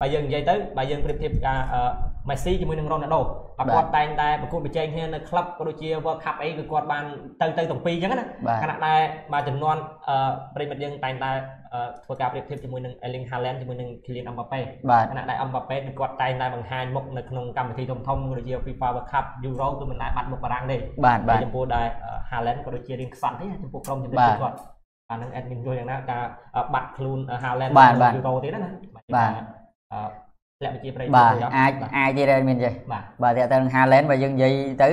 បើយើងនិយាយទៅបើយើងប្រៀបធៀបការមេស៊ីជាមួយនឹងរ៉ូណាល់ដូបើគាត់តែងតែប្រកួតប្រជែងគ្នានៅក្លឹបក៏ដូចជា World Cup អីគឺគាត់បានទៅទៅទាំងពីរអញ្ចឹងណាខណៈដែលបើចំនួនប្រិមិត្តយើងតែងតែធ្វើការប្រៀបធៀបជាមួយនឹង Erling Haaland ជាមួយនឹង Kylian Mbappe ខណៈដែល Mbappe គឺគាត់តែងតែបង្ហាញមុខនៅក្នុងកម្មវិធីធំធំដូចជា FIFA World Cup Euro គឺមិនដែលបាត់មុខបារាំងទេបាទចំពោះដែល Haaland ក៏ដូចជារៀងខ្សត់ទេចំពោះក្រុមជំនឿគាត់អានឹង admin យល់យ៉ាងណាការបាត់ខ្លួន Haaland Euro ទៀតណាបាទ ធ្លាក់ប្រជាប្រិយបាទអាចអាចទៀតមានចេះបាទតែទៅនឹង Haaland បើយើងនិយាយទៅ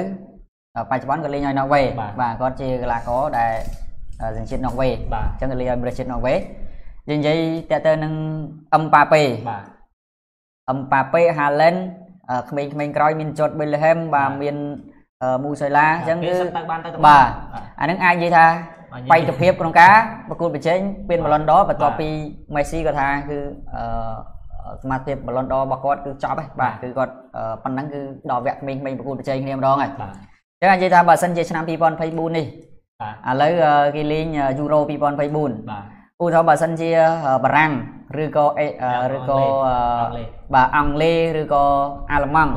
បច្ចុប្បន្នក៏លេងឲ្យ Norway បាទគាត់ជាកីឡាករដែលសញ្ជាតិ Norway អញ្ចឹងក៏លេងឲ្យប្រទេសជាតិ Norway យើងនិយាយតើទៅនឹងអឹមប៉ាប៉េបាទអឹមប៉ាប៉េ Haaland ក្មេងៗក្រោយមានចត Bellingham បាទមានមូសៃឡាអញ្ចឹងគឺបាទអានឹងអាចនិយាយថាបេក្ខភាពក្នុងការប្រកួតប្រជែងពានបឡុនដបន្ទាប់ពី Messi ក៏ថាគឺអឺ សមាជិកបឡុនដរបស់គាត់គឺចប់ហើយបាទគឺគាត់ប៉ុណ្ណឹងគឺដល់វគ្គក្មេងៗប្រកួតប្រជែងគ្នាម្ដងហើយបាទអញ្ចឹងនិយាយថាបើសិនជាឆ្នាំ2024នេះបាទឥឡូវគេលេង Euro 2024បាទឧទាហរណ៍បើសិនជាបារាំងឬក៏ឬក៏បាទអង់គ្លេសឬក៏អាល្លឺម៉ង់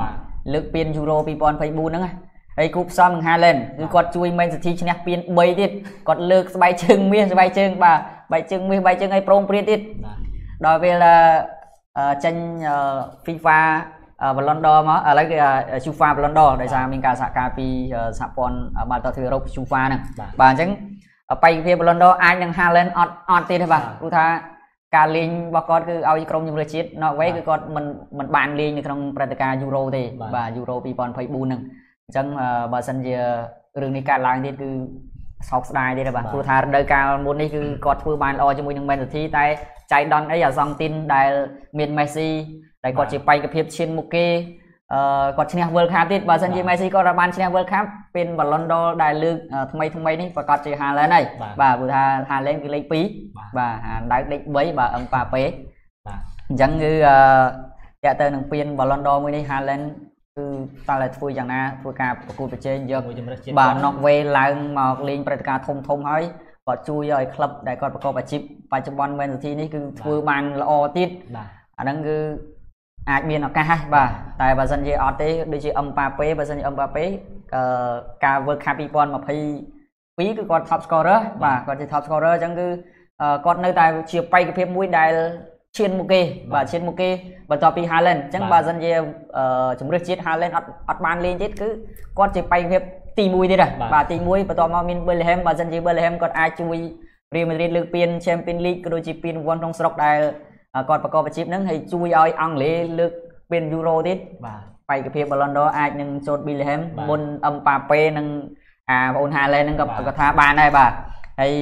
លើកពាន Euro 2024ហ្នឹងណាហើយគូផ្សំនឹង Haaland គឺគាត់ជួយ Man City ឈ្នះពាន3ទៀតគាត់លើកស្បែកជើងមាសស្បែកជើងបាទស្បែកជើងមាសស្បែកជើងឲ្យប្រងព្រាតទៀតដល់ពេល ចេញ FIFA Ballon d'Or មកឥឡូវគេ FIFA Ballon d'Or ដោយសារមានការសហការពីសហព័ន្ធបាល់ទាត់ទ្វីបអឺរ៉ុប FIFA ហ្នឹងបាទអញ្ចឹងបេក្ខភាព Ballon d'Or អាចនឹង Haaland អត់អត់ទៀតទេបាទព្រោះថាការលេងរបស់គាត់គឺឲ្យក្រុមជម្រើសជាតិ Norway គឺគាត់មិនមិនបានលេងនៅក្នុងព្រឹត្តិការណ៍ Euro ទេបាទ Euro 2024ហ្នឹងអញ្ចឹងបើសិនជារឿងនេះកើតឡើងទៀតគឺ សោកស្ដាយទៀតបាទព្រោះថារដូវកាលមុននេះគឺគាត់ធ្វើបានល្អជាមួយនឹង Man City តែចៃដន្យអីអាសង់ទីនដែលមាន Messi ដែលគាត់ជាបេក្ខភាពឈានមុខគេអឺគាត់ឈ្នះ World Cup ទៀតបើសិនជា Messi គាត់បានឈ្នះ World Cup ពេល Ballon d'Or ដែលលើកថ្មីថ្មីនេះប្រកាសជា Haaland ហើយបាទព្រោះថា Haaland គឺលេខ2បាទហាដៅលេខ3បាទអឹមប៉ាប៉េបាទអញ្ចឹងគឺអឺតើទៅនឹងពាន Ballon d'Or មួយនេះ Haaland គឺ តើតែធ្វើយ៉ាងណាធ្វើការប្រកួតប្រជែងយកបាទ Norway ឡើងមកលេងព្រឹត្តិការណ៍ធំធំហើយគាត់ជួយឲ្យក្លឹបដែលគាត់ប្រកបអាជីពបច្ចុប្បន្ន Man City នេះគឺធ្វើបានល្អទៀតបាទអាហ្នឹងគឺអាចមានឱកាសហើយបាទតែបើសិនជាអត់ទេដូចជាអឹមប៉ាប៉េបើសិនជាអឹមប៉ាប៉េអឺការ World Cup 2022គឺគាត់ top scorer បាទគាត់ជា top scorer អញ្ចឹងគឺគាត់នៅតែជាបេក្ខភាពមួយដែល ឈានមុខគេបាទឈានមុខគេបន្ទាប់ពី Haaland អញ្ចឹងបើសិនជាជំរឿសជាតិ Haaland អត់អត់បានលេងទៀតគឺគាត់ជាបេក្ខភាពទី1ទៀតបាទទី1បន្ទាប់មកមាន Bellingham បើសិនជា Bellingham គាត់អាចជួយ Real Madrid លើកពាន Champions League ក៏ដូចជាពានរង្វាន់ក្នុងស្រុកដែលគាត់ប្រកបអាជីពហ្នឹងហើយជួយឲ្យអង់គ្លេសលើកពាន Euro ទៀតបាទបេក្ខភាព Ballon d'Or អាចនឹងចូល Bellingham មុន Mbappe និងអាបងអូន Haaland ហ្នឹងក៏គាត់ថាបានដែរបាទ ហើយ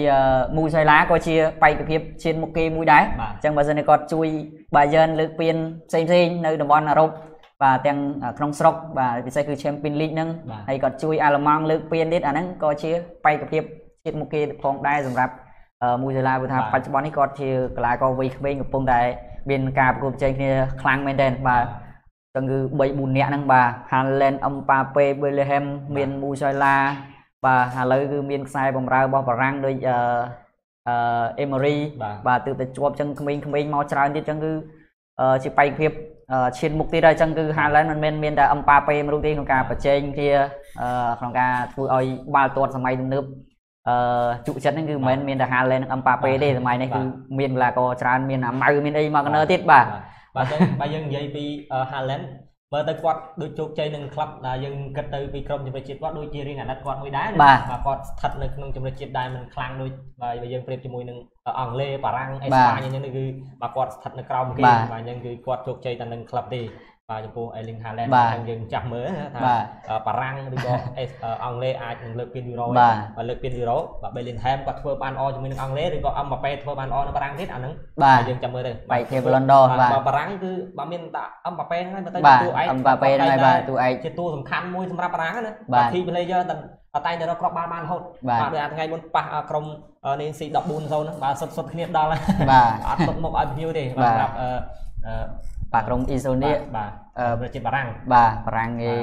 មូសៃឡាក៏ជាបេក្ខភាពឈានមុខគេមួយដែរអញ្ចឹងបើសិនជាគាត់ជួយ Bayern លើកពានផ្សេងផ្សេងនៅតំបន់អឺរ៉ុបបាទទាំងក្នុងស្រុកបាទពិសេសគឺ Champions League ហ្នឹងហើយគាត់ជួយអាល្លឺម៉ង់លើកពានទៀតអាហ្នឹងក៏ជាបេក្ខភាពឈានមុខគេផងដែរសម្រាប់មួយសាឡាព្រោះថាបច្ចុប្បន្ននេះគាត់ជាកីឡាករវ័យក្មេងកំពុងតែមានការប្រកួតប្រជែងគ្នាខ្លាំងមែនទែនបាទទាំងគឺ3 4នាក់ហ្នឹងបាទ Haaland Mbappe Bellingham មាន Musiala បាទឥឡូវគឺមានខ្សែបំរើរបស់បារាំងដូចអឺអឺ Emery បាទទើបតែជាប់ចឹងក្មេងៗមកច្រើនទៀតចឹងគឺជាបេក្ខភាពឈានមុខទៀតហើយចឹងគឺ Haaland មិនមែនមានតែ Mbappe មួយរូបទេក្នុងការប្រជែងគ្នាក្នុងការធ្វើឲ្យបាល់ទាត់សម័យទំនើបអឺជក់ចិត្តហ្នឹងគឺមិនមែនមានតែ Haaland និង Mbappe ទេសម័យនេះគឺមានកីឡាករច្រើនមានអាម៉ៅមានអីមកកណើទៀតបាទបាទចឹងបើយើងនិយាយពី Haaland មើ លទៅគាត់ដូចជោគជ័យនឹងក្លឹបដែលយើងគិតទៅពីក្រុមជំនឿជាតិគាត់ដូចជារៀងអាណិតគាត់មួយដែរបាទគាត់ស្ថិតនៅក្នុងជំនឿជាតិដែលមិនខ្លាំងដូចបើយើងប្រៀបជាមួយនឹងអង់គ្លេសបារាំងអេស្ប៉ាញអញ្ចឹងគឺបើគាត់ស្ថិតនៅក្រោមគេបាទអញ្ចឹងគឺគាត់ជោគជ័យតែនឹងក្លឹបទេ បាទចំពោះ Erling Haaland អញ្ចឹងយើងចាស់មើលថាបារាំងឬក៏អង់គ្លេសអាចនឹងលើកពាន Euro បើលើកពាន Euro បាទ Bellingham គាត់ធ្វើបានល្អជាមួយនឹងអង់គ្លេសឬក៏ Mbappe ធ្វើបានល្អនៅបារាំងទៀតអាហ្នឹងយើងចាំមើលទៅបែកគេ Ballon d'Or បាទបារាំងគឺបើមានតា Mbappe ហ្នឹងហើយបើទៅតួឯក Mbappe ហ្នឹងហើយបាទតួឯកជាតួសំខាន់មួយសម្រាប់បារាំងណាបាទ key player តែតែតែរកគ្រាប់បាល់បានរហូតបាទដូចអាថ្ងៃមុនប៉ះក្រុម NC 14 0ហ្នឹងបាទសុទ្ធសុទ្ធគ្នាដល់បាទអត់ទុកមុខឲ្យភ្ញៀវទេបាទសម្រាប់អឺ បាទក្រុមអ៊ីសូនីបាទប្រជាបារាំងបាទបារាំងគេ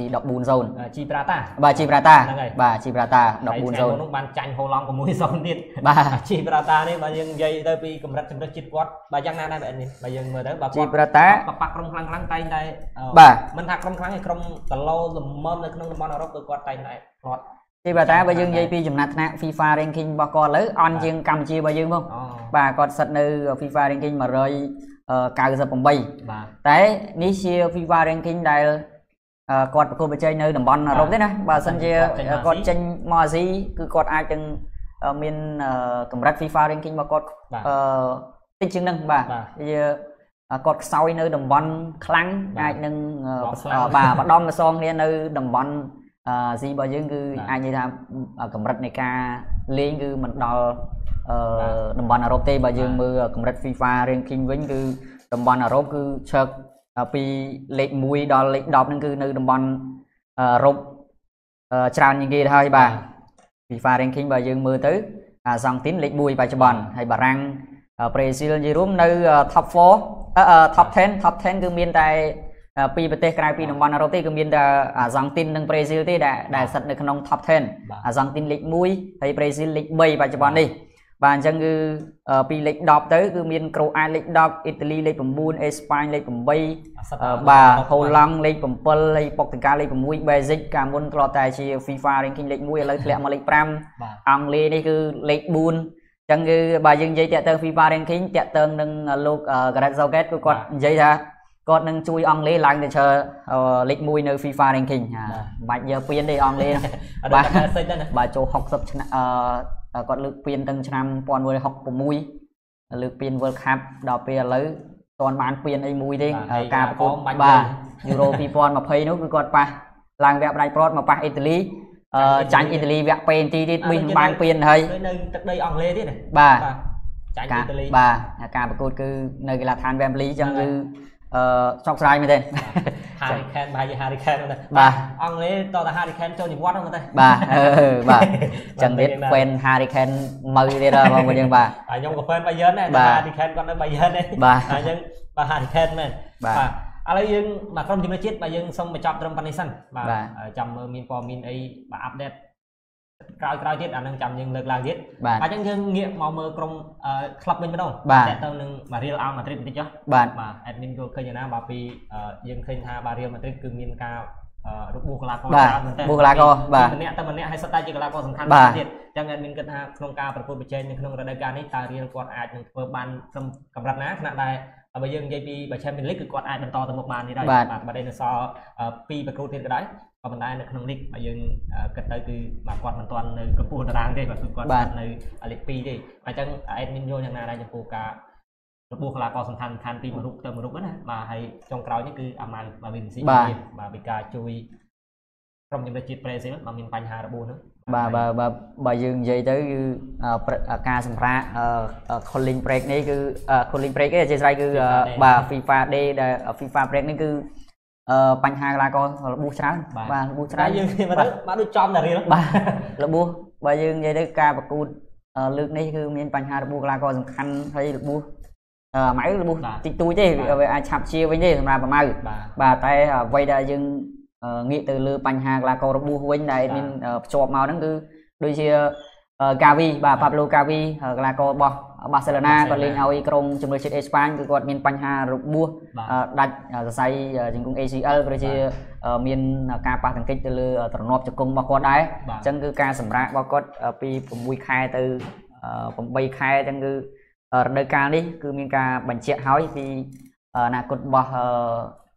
ទី14 zone ជីប្រាតាបាទជីប្រាតាហ្នឹងហើយបាទជីប្រាតា14 zone នោះបានចាញ់ហូឡង់ជាមួយ zone ទៀតបាទជីប្រាតានេះបើយើងនិយាយទៅពីកម្រិតជំនឿចិត្តគាត់បាទយ៉ាងណាដែរបែបនេះបើយើងមើលទៅបាទជីប្រាតាបបាក់ក្រុមខ្លាំងខ្លាំងតែងតែបាទមិនថាក្រុមខ្លាំងទេក្រុមតឡូល្មមនៅក្នុងតំបន់អឺរ៉ុបគឺគាត់តែងតែផ្លាត់ជីប្រាតាបើយើងនិយាយពីចំណាត់ថ្នាក់ FIFA ranking របស់គាត់លើអន់ជាងកម្ពុជារបស់យើងផងបាទគាត់សិតនៅ FIFA ranking 100 98តែនេះជា FIFA ranking ដែលគាត់ប្រកួតប្រជែងនៅតំបន់អឺរ៉ុបទេណាបើសិនជាគាត់ចេញមកអាស៊ីគឺគាត់អាចនឹងមានកម្រិត FIFA ranking របស់គាត់តិចជាងនឹងបាទវាគាត់ខ្សោយនៅតំបន់ខ្លាំងអាចនឹងបាទបដំម្សងគ្នានៅតំបន់អាស៊ីរបស់យើងគឺអាចនិយាយថាកម្រិតនៃការលេងគឺមិនដល់ អឺតំបន់អឺរ៉ុបទេបើយើងមើលកម្រិត FIFA ranking វិញគឺតំបន់អឺរ៉ុបគឺឆើកពីលេខ1ដល់លេខ10ហ្នឹងគឺនៅតំបន់អឺរ៉ុបច្រើនជាងគេទៅហើយបាទ FIFA ranking បើយើងមើលទៅអាសង់ទីនលេខ1បច្ចុប្បន្នហើយបារាំងប្រេស៊ីលនិយាយរួមនៅ top 4 top 10 top 10គឺមានតែពីប្រទេសក្រៅពីតំបន់អឺរ៉ុបទេគឺមានតែអាសង់ទីននិងប្រេស៊ីលទេដែលដែលស្ថិតនៅក្នុង top 10អាសង់ទីនលេខ1ហើយប្រេស៊ីលលេខ3បច្ចុប្បន្ននេះ បាទអញ្ចឹងគឺពីលេខ10ទៅគឺមានក្រូអាតលេខ10អ៊ីតាលីលេខ9អេស្ប៉ាញលេខ8បាទហូឡង់លេខ7ហើយប៉ុកតង្កាលេខ6 Basic កាលមុនធ្លាប់តែជា FIFA ranking លេខ1ឥឡូវធ្លាក់មកលេខ5អង់គ្លេសនេះគឺលេខ4ចឹងគឺបើយើងនិយាយតាក់ទង FIFA ranking តាក់ទងនឹងលោក Gareth Southgate គឺគាត់និយាយថាគាត់នឹងជួយអង់គ្លេសឡើងទៅឈើលេខ1នៅ FIFA ranking បាច់យកពៀនទេអង់គ្លេសបាទបាទចូល60ឆ្នាំអឺ គាត់លើកពានទាំងឆ្នាំ1966លើកពាន World Cup ដល់ពេលឥឡូវតាន់បានពានអីមួយទេការប្រកួតបាទយូរ៉ូ2020នោះគឺគាត់ប៉ះឡើងវគ្គផ្ដាច់ព្រាត់មកប៉ះអ៊ីតាលីអឺចាញ់អ៊ីតាលីវគ្គពេនទីទៀតប៊ីបានពានហើយនៅទឹកដីអង់គ្លេសទៀតបាទចាញ់អ៊ីតាលីបាទការប្រកួតគឺនៅកីឡាដ្ឋាន Wembley អញ្ចឹងគឺ អឺសោកស្ដាយមែនទេ Hurricane ប្រហែលជា Hurricane ហ្នឹងបាទអង់គ្លេសតតែ Hurricane ចូលនិវត្តន៍ហ្នឹងទេបាទអឺបាទចឹងទៀត fan Hurricane មើទៀតបងប្អូនយើងបាទខ្ញុំក៏ fan Bayern ដែរតែ Hurricane គាត់នៅ Bayern ទេបាទអញ្ចឹងបាទ Hurricane មែនបាទឥឡូវយើងមកក្រុមជំនឿជាតិបាទយើងសូមបញ្ចប់ត្រឹមប៉ុណ្្នេះសិនបាទចាំមើលមានព័ត៌មានអីបាទអាប់ដេត ក្រោយក្រោយទៀតអានឹងចាំយើងលើកឡើងទៀតអញ្ចឹងយើងងាកមកមើលក្រុមក្លឹបវិញម្ដងតទៅនឹង Real Madrid បន្តិចចុះបាទបាទ admin ក៏ឃើញណាបាទពីយើងឃើញថា Real Madrid គឺមានការរបួសកីឡាករច្រើនមែនតើរបួសកីឡាករបាទម្នាក់តែម្នាក់ហើយសិតតែជាកីឡាករសំខាន់ទៀតអញ្ចឹង admin គិតថាក្នុងការប្រកួតប្រជែងនៅក្នុងរដូវកាលនេះតើ Real គាត់អាចនឹងធ្វើបានត្រឹមកម្រិតណាខណៈដែលបើយើងនិយាយពី Champions League គឺគាត់អាចបន្តទៅមុខបាននេះដែរបាទបើនៅសល់2ប្រកួតទៀតក៏ដោយ ក៏ប៉ុន្តែនៅក្នុងលីកបើយើងគិតទៅគឺបាទគាត់មិនទាន់នៅកម្ពុជាតារាងទេបាទគឺគាត់ស្ថិតនៅលីក2ទេអញ្ចឹងអេដមីនយល់យ៉ាងណាដែរចំពោះការរបួសកីឡាករសំខាន់ខាន់ពីមួយរូបទៅមួយរូបណាបាទហើយចុងក្រោយនេះគឺអាម៉ាល់បាទវិនស៊ីបាទពីការជួយក្រុមជំនឿជាតិប្រេស៊ីលបាទមានបញ្ហារបួសហ្នឹងបាទបើបើបើយើងនិយាយទៅគឺការសម្រាក cooling break នេះគឺ cooling break ទេអធិស្ឋានគឺបាទ FIFA day ដែល FIFA break នេះគឺ អឺបញ្ហាកីឡាកររបួសច្រើនបាទរបួសច្រើនយើងមើលទៅបាទដូចចំតែរៀលបាទរបួសបើយើងនិយាយទៅការប្រកួតលើកនេះគឺមានបញ្ហារបួសកីឡាករសំខាន់ហើយរបួសអឺម៉ៅរបួសតិចតួចទេវាអាចឆាប់ជាវិញទេសម្រាប់ម៉ៅបាទតែអ្វីដែលយើងងាកទៅលើបញ្ហាកីឡាកររបួសវិញដែលមានភ្ជាប់មកហ្នឹងគឺដូចជាកាវីបាទប៉ាប់ឡូកាវីកីឡាកររបស់ បាសេឡូណាគាត់លេងឲ្យក្រុមជំនួយជាតិអេស្ប៉ាញគឺគាត់មានបញ្ហារបួសដាច់សរសៃជង្គង់ ACL ក៏ជាមានការប៉ះទង្គិចទៅលើទ្រនាប់ជង្គង់របស់គាត់ដែរអញ្ចឹងគឺការសម្រាករបស់គាត់ពី6ខែទៅ8ខែអញ្ចឹងគឺរដូវកាលនេះគឺមានការបញ្ជាក់ហើយពីអនាគតរបស់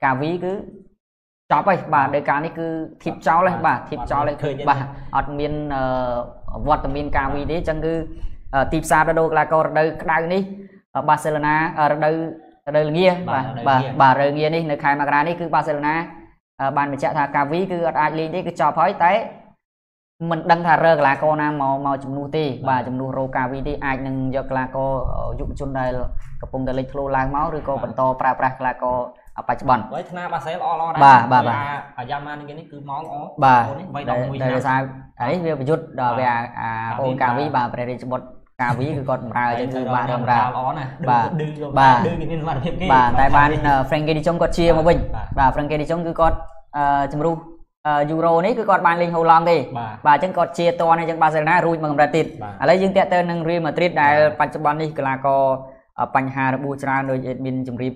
កាវីគឺចប់ហើយបាទដោយការនេះគឺធីបចោលហើយបាទធីបចោលហើយឃើញបាទអត់មានវត្តមានការវីទេអញ្ចឹងគឺ ទីផ្សាររដូវកីឡាកររដូវក្តៅនេះបាសេឡូណារដូវរដូវល្ងាបាទបាទបាទរដូវល្ងានេះនៅខែមករានេះគឺបាសេឡូណាបានបញ្ជាក់ថាកាវីគឺអត់អាចលេងទេគឺចប់ហើយតែមិនដឹងថារើកីឡាករណាមកមកជំនួសទេបាទជំនួសរោកាវីទេអាចនឹងយកកីឡាករយុវជនដែលកំពុងតែលេចធ្លោឡើងមកឬក៏បន្តប្រើប្រាស់កីឡាករបច្ចុប្បន្នហើយថ្នាបាសេលល្អល្អដែរបាទបាទបាទអាយ៉ាម៉ានេះនេះគឺមកល្អបាទនេះ3 11ឆ្នាំតែសារអានេះវាប្រយុទ្ធដល់វាអាអូនកាវីបាទព្រះរាជបុត្រ កាវីគឺគាត់បម្រើចឹងគឺបានបម្រើល្អណាស់បាទបាទឌឺមានសមត្ថភាពគេបាទតែបាន Frankie De Jong គាត់ជាមកវិញបាទ Frankie De Jong គឺគាត់ជំរុះយូរ៉ូនេះគឺគាត់បានលេងហូឡង់ទេបាទអញ្ចឹងគាត់ជាតនអញ្ចឹងបាសេឡូណារួចមកកម្រិតទៀតឥឡូវយើងតាក់ទងនឹងរៀលម៉ាឌ្រីតដែលបច្ចុប្បន្ននេះកីឡាករបញ្ហារបួសច្រើនដោយអេដមីនជំរាប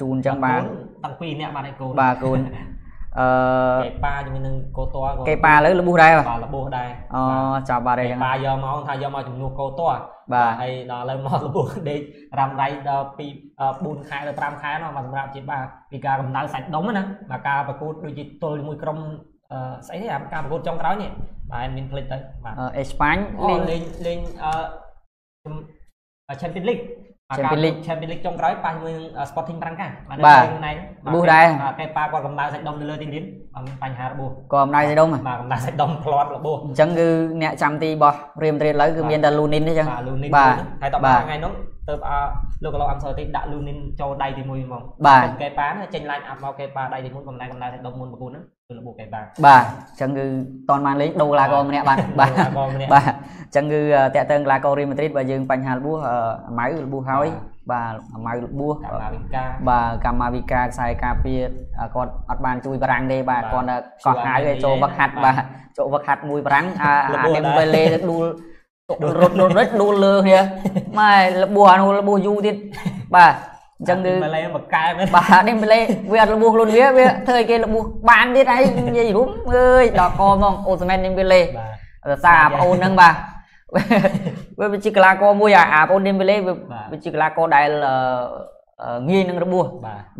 ជូនអញ្ចឹងបានតាំងពីរនាក់បានឲ្យកូនបាទកូន អឺកេប៉ាជាមួយនឹងកោតកេប៉ាលើរបួសដែរបាទរបួសដែរអូចាប់បាទអញ្ចឹងកេប៉ាយកមកថាយកមកជំនួសកោតបាទហើយដល់ឥឡូវមករបួសដេករ៉ាំរៃដល់ពី4ខែដល់5ខែនោះមកសម្រាប់ជាបាទពីការកំដៅសាច់ដុំណាមកការប្រកួតដូចជាទល់ជាមួយក្រុមស្អីនេះការប្រកួតចុងក្រោយនេះបាទមានផ្លេចទៅបាទអេស្ប៉ាញលេងលេងលេងអឺ Champions League Champions League Champions League ចុងក្រោយប៉ះជាមួយ Sporting Braga បាទថ្ងៃរបួសដែរគេប៉ាគាត់កម្ដៅសាច់ដុំនៅលើទីលានបាទមានបញ្ហារបួសគាត់កម្ដៅសាច់ដុំបាទកម្ដៅសាច់ដុំផ្លាត់របួសអញ្ចឹងគឺអ្នកចាំទីរបស់រៀមត្រៀតឥឡូវគឺមានតែ Lunin ទេអញ្ចឹងបាទ Lunin បាទហើយតបថ្ងៃនោះទៅអលោកឡូអាំសទីដាក់ Lunin ចូលដៃទី1ហ្មងបាទគេប៉ាចេញឡាញអាប់មកគេប៉ាដៃទី1កម្ដៅកម្ដៅសាច់ដុំមុនប្រគូនហ្នឹងគឺរបួសគេប៉ាបាទអញ្ចឹងគឺតនបានលេងដូរឡាកម្នាក់បាទបាទបាទអញ្ចឹងគឺតាក់ទងកីឡាកររៀលម៉ាឌ្រីតបើយើងបញ្ហារបួសម៉ៅរបួសហើយបាទ ម៉ៅរបួសកម្មាវិការបាទកម្មាវិការខ្សែការពារគាត់អត់បានជួយបារាំងទេបាទគាត់កោះហៅឲ្យចូលវឹកហាត់បាទចូលវឹកហាត់មួយបារាំងអានេះពេលលេដួលរត់រត់ដួលលើគ្នាម៉ែរបួសអានោះរបួសយូរទៀតបាទអញ្ចឹងគឺម៉ាឡេមកកែមែនបាទនេះម៉ាឡេវាអត់របួសខ្លួនវាវាធ្វើឲ្យគេរបួសបានទៀតហើយនិយាយរួមអើយដល់កហ្មងអូសមែននេះវាលេបាទសារបងអូនហ្នឹងបាទ វាវាជាកីឡាករមួយអាបងឌីមវេលេវាជាកីឡាករដែលងាយនឹងរបួស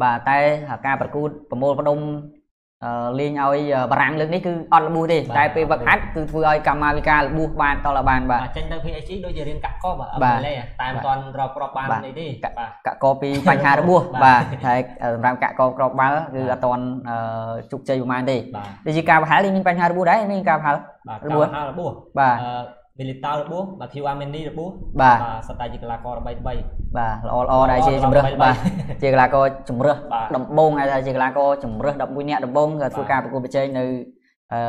បាទតែការប្រកួតប្រមូលផ្ដុំលេងឲ្យបារាំងលើកនេះគឺអត់របួសទេតែពេលវឹកហាត់គឺធ្វើឲ្យកម្មាវិការរបួសបានតលបានបាទចេញទៅ PSG ដូចជារៀងកាក់កបអត់លេតែមិនទាន់រកក្របបាននេះទេកាក់កបពីបញ្ហារបួសបាទហើយសម្រាប់កាក់កបក្របបាល់គឺអត់ទាន់ជោគជ័យប្រហែលទេដូចជាការប្រហែលមានបញ្ហារបួសដែរមានការប្រហែលរបួសរបួសបាទ មីលីតោរបួសបាទធីវ៉ាមេនីរបួសបាទសតតែជាកីឡាករ3 3បាទល្អល្អដែរជាជំរឹះបាទជាកីឡាករជំរឹះដំបងហើយថាជាកីឡាករជំរឹះ11នាក់ដំបងក៏ធ្វើការប្រកួតប្រជែងនៅអឺ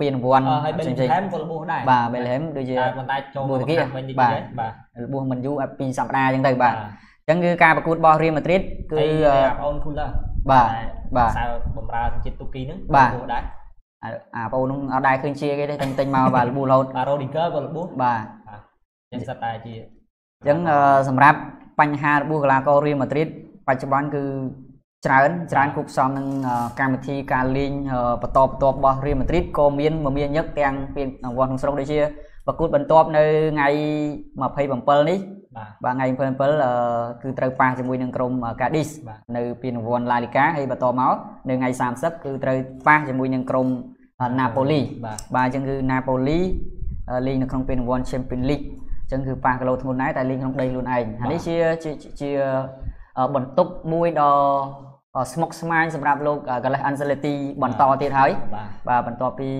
ពានរង្វាន់ផ្សេងៗហែមក៏របួសដែរបាទបែលហែមដូចជាប៉ុន្តែចូលមកវិញវិញបាទបាទរបួសមិនយូរពីសប្តាហ៍អញ្ចឹងទៅបាទអញ្ចឹងគឺការប្រកួតរបស់រៀលម៉ាឌ្រីតគឺអូនគូលបាទបាទសើបំរើជាតិទូគីហ្នឹងរបួសដែរ អាបងនោះអត់ដែរឃើញជាគេទេតែទិញមកបាទលបួរហូតបាទ Rodiger ក៏លបួបាទចឹងសិតតែជាអញ្ចឹងសម្រាប់បញ្ហារបួសកីឡាករ Real Madrid បច្ចុប្បន្នគឺច្រើនច្រើនគូផ្សំនឹងកម្មវិធីការលេងបន្តបន្ទាប់របស់ Real Madrid ក៏មានមមាញឹកទាំងពានរង្វាន់ក្នុងស្រុកដូចជាប្រកួតបន្ទាប់នៅថ្ងៃ27នេះបាទថ្ងៃ27គឺត្រូវប៉ះជាមួយនឹងក្រុម Cadiz នៅពានរង្វាន់ La Liga ហើយបន្តមកនៅថ្ងៃ30គឺត្រូវប៉ះជាមួយនឹងក្រុម Napoli បាទអញ្ចឹងគឺ Napoli លេងនៅក្នុងពានរង្វាន់ Champions League អញ្ចឹងគឺប៉ះគីឡូធ្ងន់ដែរតែលេងក្នុងដីខ្លួនឯងហើយនេះជាជាបន្ទុកមួយដ៏ស្មុគស្មាញសម្រាប់លោក Gales Ancelotti បន្តទៀតហើយបាទបន្ទាប់ពី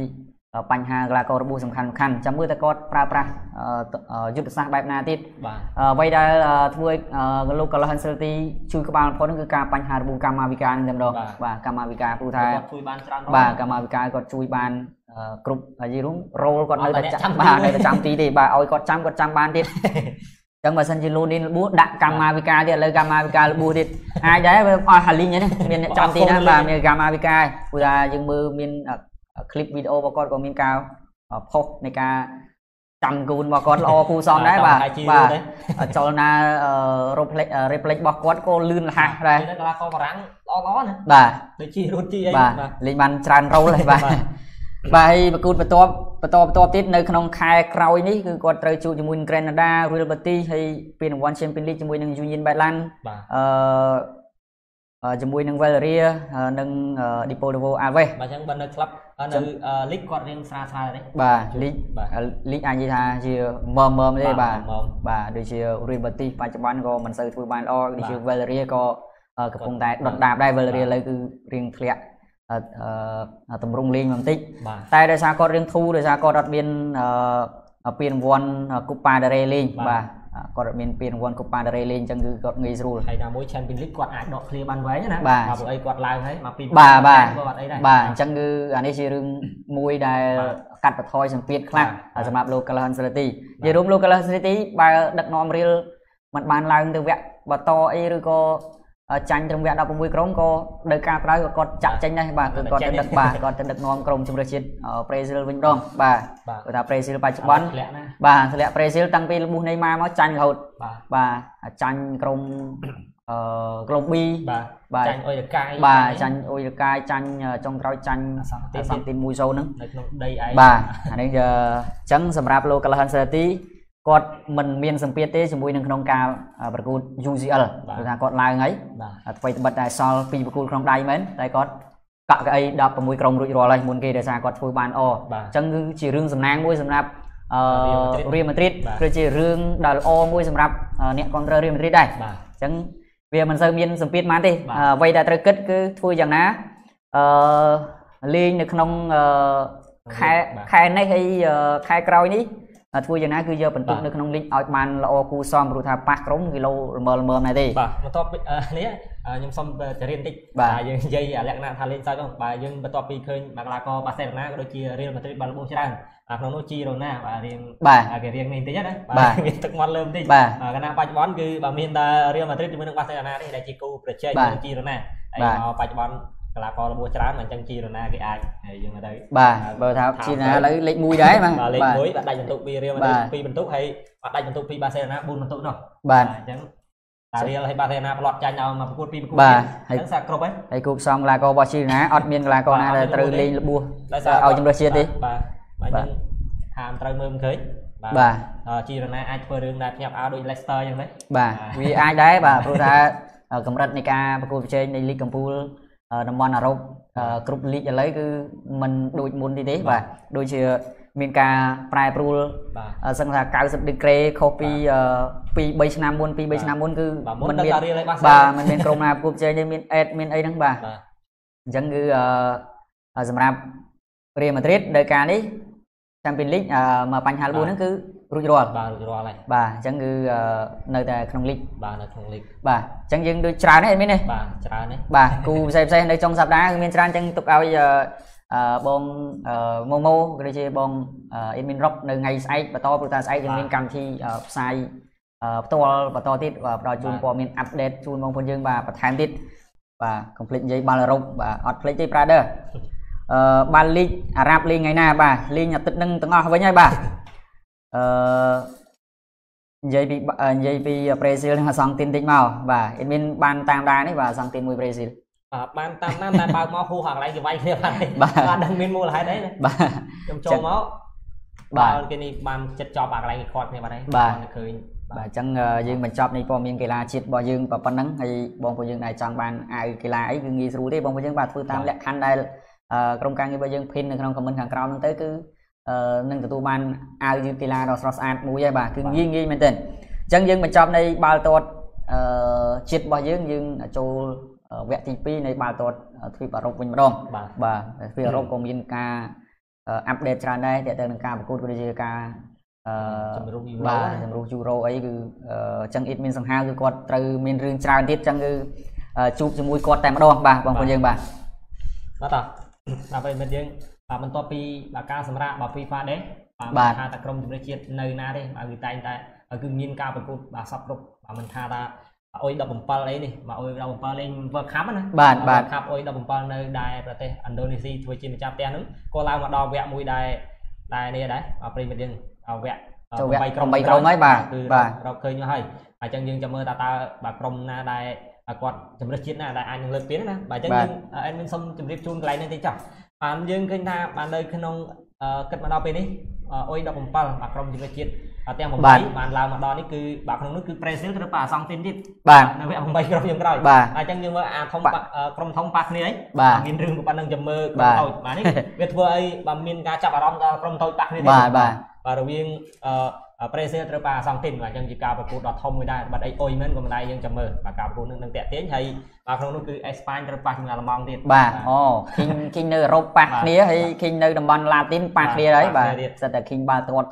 បញ្ហាកីឡាកររបួសសំខាន់សំខាន់ចាំមើលតែគាត់ប្រើប្រាស់យុទ្ធសាស្ត្របែបណាទៀតអ្វីដែលធ្វើឲ្យលោកកលហិនសិលទីជួយក្បាលបំផុតគឺការបញ្ហារបួសកម្មាវិការនឹងតែម្ដងបាទកម្មាវិការព្រោះថាគាត់ជួយបានច្រើនបាទកម្មាវិការគាត់ជួយបានគ្រប់និយាយរួមរ៉ូលគាត់នៅតែចាំបាទនៅតែចាំទីទេបាទឲ្យគាត់ចាំគាត់ចាំបានទៀតចឹងបើសិនជាលូនីនរបួសដាក់កម្មាវិការទៀតឥឡូវកម្មាវិការរបួសទៀតអាចដែរអស់ហាលីងហ្នឹងមានអ្នកចាំទីណាបាទមានកម្មាវិការព្រោះថាយើងមើលមាន clip video របស់គាត់ក៏មានការផុសនៃការតាំងគូនរបស់គាត់ល្អគូសំដែរបាទបាទចលនារ៉ូផ្លេច reflex របស់គាត់ក៏លឿនលះដែរកីឡាករបារាំងល្អល្អណាបាទដូចជីរូតជីអីបាទលេងបានច្រើនរ៉ូលហើយបាទបាទហើយប្រកួតបន្ទាប់បន្តបន្ទាប់ទៀតនៅក្នុងខែក្រោយនេះគឺគាត់ត្រូវជួបជាមួយនឹង Grenada Real Betis ហើយពានរង្វាន់ Champions League ជាមួយនឹង Union Berlin អឺ ជាមួយនឹង Valeria និង Deportivo Alves បាទអញ្ចឹងបើនៅក្លឹបនៅ league គាត់រៀងស្រាលស្រាលទេបាទ league league អាចនិយាយថាជាមើមមើមទេបាទបាទដូចជា Real Betis បច្ចុប្បន្នក៏មិនសូវធ្វើបានល្អដូចជា Valeria ក៏កំពុងតែដុតដាបដែរ Valeria ឥឡូវគឺរៀងធ្លាក់តម្រង់លេងបន្តិចតែដោយសារគាត់រៀងធូរដោយសារគាត់អត់មានពានរង្វាន់ Copa del Rey លេងបាទ គាត់មានពានរង្វាន់ Copa del Rey លេងអញ្ចឹងគឺគាត់ងាយស្រួលហើយណាមួយ Champions League គាត់អាចដកឃ្លៀបានវែងណាបាទព្រោះអីគាត់ឡើងហើយមកពីបាទបាទគាត់អីដែរបាទអញ្ចឹងគឺអានេះជារឿងមួយដែលកាត់បន្ថយសម្ពាធខ្លះសម្រាប់លោក Carlos Ancelotti និយាយរួមលោក Carlos Ancelotti បើដឹកនាំរៀលមិនបានឡើងទៅវគ្គបន្តអីឬក៏ ចាញ់ត្រឹមវគ្គ16ក្រុមក៏នៅការក្រោយក៏គាត់ចាក់ចេញដែរបាទគឺគាត់ទៅដឹកបាទគាត់ទៅដឹកនាំក្រុមជម្រើសជាតិប្រេស៊ីលវិញម្ដងបាទគាត់ថាប្រេស៊ីលបច្ចុប្បន្នបាទធ្លាក់ប្រេស៊ីលតាំងពីលប៊ូសណេម៉ាមកចាញ់រហូតបាទចាញ់ក្រុមអឺក្រុម B បាទបាទចាញ់អុយរកាយបាទចាញ់អុយរកាយចាញ់ចុងក្រោយចាញ់សង់ទី1 0ហ្នឹងនៅក្នុងដីឯងបាទអានេះអញ្ចឹងសម្រាប់លោកកលហិនសេទី គាត់មិនមានសម្ពាធទេជាមួយនឹងក្នុងការប្រកួត UCL គឺថាគាត់ឡើងហើយអ្វីត្បិតតែសល់ពីប្រកួតក្នុងដៃមែនតែគាត់កក់កៅអី16ក្រុមរួចរាល់ហើយមុនគេដោយសារគាត់ធ្វើបានអអញ្ចឹងគឺជារឿងសំណាងមួយសម្រាប់អឺរៀលម៉ាឌ្រីតគឺជារឿងដ៏ល្អមួយសម្រាប់អ្នកគ្រប់គ្រងរៀលម៉ាឌ្រីតដែរអញ្ចឹងវាមិនសូវមានសម្ពាធប៉ុន្មានទេអ្វីដែលត្រូវគិតគឺធ្វើយ៉ាងណាអឺលេងនៅក្នុងខែខែនេះហើយខែក្រោយនេះ ធ្វើយ៉ាងណាគឺយកបន្ទុកនៅក្នុងលីកឲ្យបានល្អគូសមព្រោះថាប៉ះក្រុមគីឡូល្មើល្មើដែរទេបាទបន្ទាប់នេះខ្ញុំសុំទៅរៀនតិចបាទយើងនិយាយលក្ខណៈថាលេងសើចហ្នឹងបាទយើងបន្ទាប់ពីឃើញបាក់ឡាកោបាសេឡូណាក៏ដូចជារៀលម៉ាឌ្រីតបានល្បោះច្រើនអាក្នុងនោះជីរ៉ូណាបាទរៀងគេរៀងនេះបន្តិចណាបាទមានទឹកមាត់លើបន្តិចគណៈបច្ចុប្បន្នគឺបើមានតែរៀលម៉ាឌ្រីតជាមួយនឹងបាសេឡូណានេះដែលជាគូប្រជែងនឹងជីរ៉ូណាហើយមកបច្ចុប្បន្ន កីឡាកររបួសច្រើនអញ្ចឹងជីរណាគេអាចហើយយើងទៅបាទបើថាជីរណាឥឡូវលេខ1ដែរបាទលេខ1បាទដាច់បន្ទុកពីរៀលមក2បន្ទុកហើយបាទដាច់បន្ទុកពីបាសេឡូណា4បន្ទុកនោះបាទអញ្ចឹងតារៀលហើយបាសេឡូណាផ្លត់ចាញ់ឲ្យមកប្រកួតពីប្រកួតបាទអញ្ចឹងសាគ្រប់ហើយហើយគូផ្សំកីឡាកររបស់ជីរណាអត់មានកីឡាករណាដែលត្រូវលេងរបួសឲ្យជំរឿជាតិទេបាទបាទអញ្ចឹងហាមត្រូវមើលមិនឃើញបាទជីរណាអាចធ្វើរឿងដែលភ្ញាក់ឲ្យដូច Leicester អញ្ចឹងទេបាទវាអាចដែរបាទព្រោះថាកម្រិតនៃការប្រកួតប្រជែងនៃលីកកំពូល តំបន់អឺរ៉ុបគ្រប់លីកឥឡូវគឺมันដូចមុនទេទេបាទដូចជាមានការប្រែប្រួលសឹងថា90ដឺក្រេខុសពីពី3ឆ្នាំមុនពី3ឆ្នាំមុនគឺมันមានបាទมันមានក្រុមណាប្រកួតប្រជែងមានអេតមានអីហ្នឹងបាទអញ្ចឹងគឺសម្រាប់រៀលម៉ាឌ្រីតនៅការនេះ Champions League មកបញ្ហាល្បួនហ្នឹងគឺ រួចរាល់បាទរួចរាល់ហើយបាទអញ្ចឹងគឺនៅតែក្នុងលីកបាទនៅក្នុងលីកបាទអញ្ចឹងយើងដូចច្រើនហ្នឹងមានទេបាទច្រើនទេបាទគូផ្សេងផ្សេងនៅចុងសប្តាហ៍គឺមានច្រើនអញ្ចឹងទុកឲ្យអឺបងម៉ូម៉ូក៏ដូចជាបងអ៊ីមីនរ៉ុបនៅថ្ងៃស្អែកបន្តព្រោះថាស្អែកយើងមានកម្មវិធីផ្សាយផ្ទាល់បន្តទៀតផ្ដល់ជូនព័ត៌មានអាប់ដេតជូនបងប្អូនយើងបាទបន្ថែមទៀតបាទកុំភ្លេចនិយាយបាល់អឺរ៉ុបបាទអត់ភ្លេចទេ brother អឺបាល់លីកអារ៉ាប់លេងថ្ងៃណាបាទលេងអាទិត្យនឹងទាំងអស់វិញហើយបាទ អឺនិយាយពីនិយាយពីប្រេស៊ីលនឹងអសង់ទីនតិចមកបាទអ៊ីមីនបានតាមដាននេះបាទអសង់ទីនមួយប្រេស៊ីលបាទបានតាមដានតែបើកមកហូហាកន្លែងគេវាយគ្នាបាទបាទដឹងមានមូលហេតុអីណាបាទខ្ញុំចូលមកបាទគេនេះបានចិត្តចប់អាកន្លែងគេខាត់គ្នាបាទហើយបាទឃើញបាទអញ្ចឹងយើងបញ្ចប់នៃព័ត៌មានកីឡាជាតិរបស់យើងប៉ុណ្ណឹងហើយបងប្អូនយើងដែលចង់បានអាវកីឡាអីគឺងាយស្រួលទេបងប្អូនយើងបាទធ្វើតាមលក្ខខណ្ឌដែលក្រុមការងាររបស់យើងភិននៅក្នុងខមមិនខាងក្រោមហ្នឹងទៅគឺ នឹងទទួលបានអាវយឺតកីឡាដ៏ស្រស់ស្អាតមួយហើយបាទគឺងាយងាយមែនទែនអញ្ចឹងយើងបញ្ចប់នៃបាល់ទាត់អឺជាតិរបស់យើងយើងចូលវគ្គទី2នៃបាល់ទាត់ទ្វីបអឺរ៉ុបវិញម្ដងបាទបាទទ្វីបអឺរ៉ុបក៏មានការអាប់ដេតច្រើនដែរទាក់ទងនឹងការប្រកួតក៏ដូចជាការអឺជំរុះយូរ៉ូបាទជំរុះយូរ៉ូអីគឺអញ្ចឹងអ៊ីតមានសង្ហាគឺគាត់ត្រូវមានរឿងច្រើនទៀតអញ្ចឹងគឺជួបជាមួយគាត់តែម្ដងបាទបងប្អូនយើងបាទបាទតោះដល់ពេលមិត្តយើង បាទបន្ទាប់ពីបាទការសម្រាប់បាទ FIFA ដែរបាទថាតែក្រុមជម្រើសជាតិនៅណាទេបាទគឺតែងតែគឺមានការប្រកួតបាទសពគ្រប់បាទមិនថាថាអុយ17អីនេះបាទអុយ17លេង World Cup ណាបាទបាទ Cup អុយ17នៅដែរប្រទេសឥណ្ឌូនេស៊ីធ្វើជាម្ចាស់ផ្ទះហ្នឹងក៏ឡើងមកដល់វគ្គមួយដែរដែរនេះដែរប្រិមិត្តយើងវគ្គចូលវគ្គក្រុម3ក្រុមហើយបាទបាទរកឃើញហើយអញ្ចឹងយើងចាំមើលតើតើបាទក្រុមណាដែរគាត់ជំរឿសជាតិណាដែលអាចនឹងលើកពីណាបាទអញ្ចឹងយើងអែនមានសុំជម្រាបជូនកន្លែងនេះតិចចុះ បានយើងឃើញថាបាននៅក្នុងគិតមកដល់ពេលនេះអុយ17បាទក្រុមជំរឿសជាតិទាំង8បានឡើងមកដល់នេះគឺបាទក្នុងនោះគឺប្រេស៊ីលត្រូវប៉ាអសង់ទីនទៀតបាទនៅវគ្គ8ក្រុមយើងក្រោយអញ្ចឹងយើងមើលអាធំក្រុមធំប៉ះគ្នាហើយមានរឿងប៉ុណ្្នឹងចាំមើលក្រុមតូចបាទនេះវាធ្វើឲ្យបាទមានការចាប់អារម្មណ៍ដល់ក្រុមតូចប៉ះគ្នាទៀតបាទបាទបាទរវាងអឺ ប្រេស៊ីលត្រូវប៉ាសង់ទីនបាទអញ្ចឹងជាការប្រកួតដ៏ធំមួយដែរបាត់អីអុយមែនក៏មិនដែរយើងចាំមើលបាទការប្រកួតនឹងនឹងតាក់ទាញហើយបាទក្នុងនោះគឺអេស្ប៉ាញត្រូវប៉ះជាមួយអាល្លឺម៉ង់ទៀតបាទអូឃីងឃីងនៅអឺរ៉ុបប៉ះគ្នាហើយឃីងនៅតំបន់ឡាទីនប៉ះគ្នាហើយបាទសិតតែឃីងបាល់ទាត់